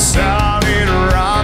sounded right.